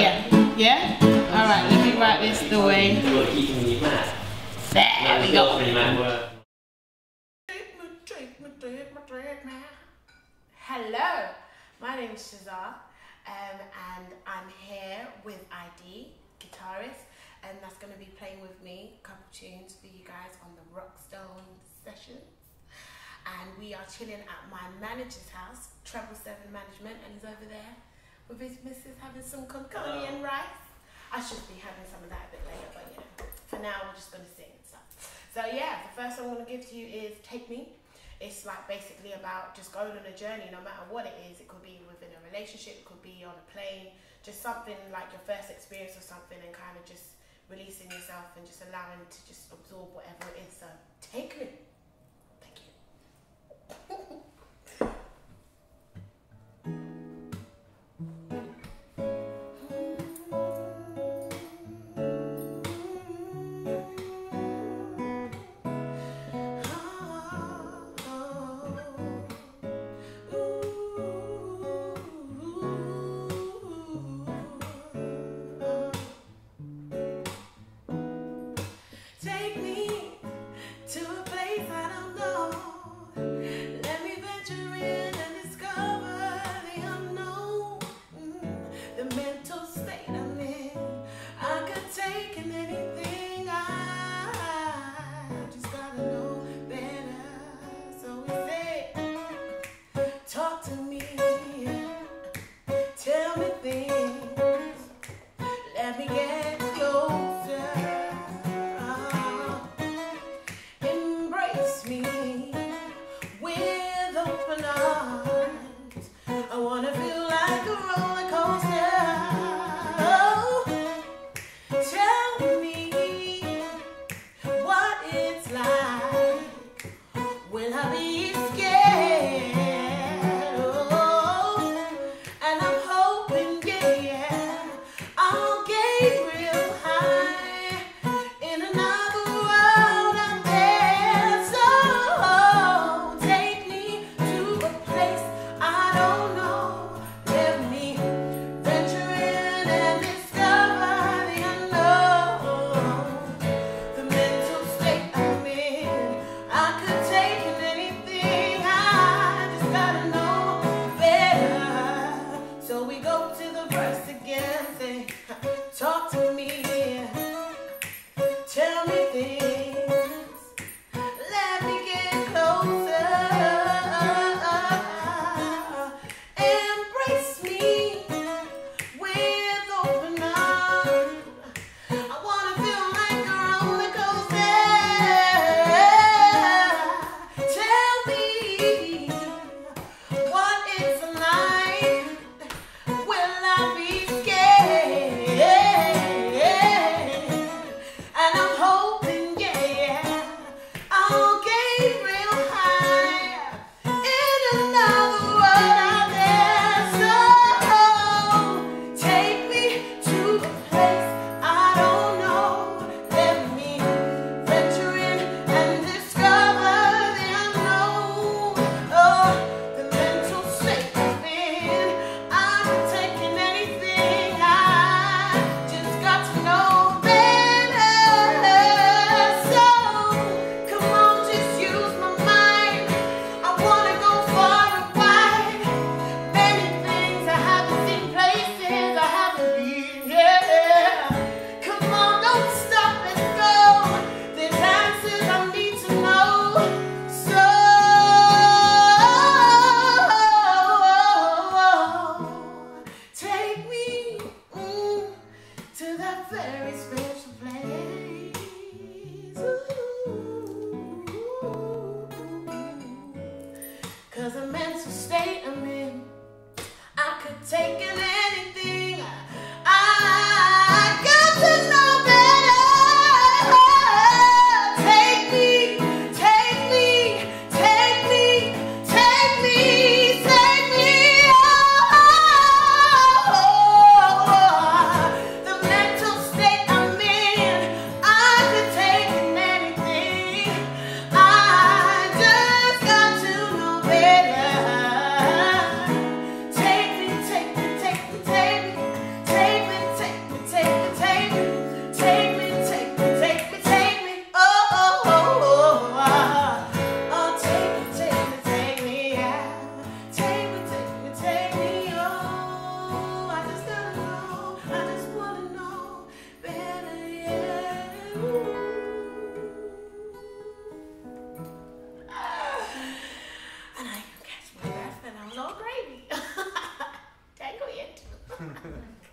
Yeah, yeah. All right, let me write this the way. There we go. Hello, my name is ShezAr, um, and I'm here with ID, guitarist, and that's going to be playing with me a couple tunes for you guys on the Rockstone sessions. And we are chilling at my manager's house, Treble Seven Management, and he's over there with his missus having some conconi and rice. I should be having some of that a bit later, but you know, for now we're just going to sing and stuff. So yeah, the first song I'm to give to you is Take Me. It's like basically about just going on a journey, no matter what it is. It could be within a relationship, it could be on a plane, just something like your first experience or something, and kind of just releasing yourself and just allowing to just absorb whatever it is. So take me. Cause the mental state I'm in, I could take in anything. and I catch my breath and I'm all gravy. Take it.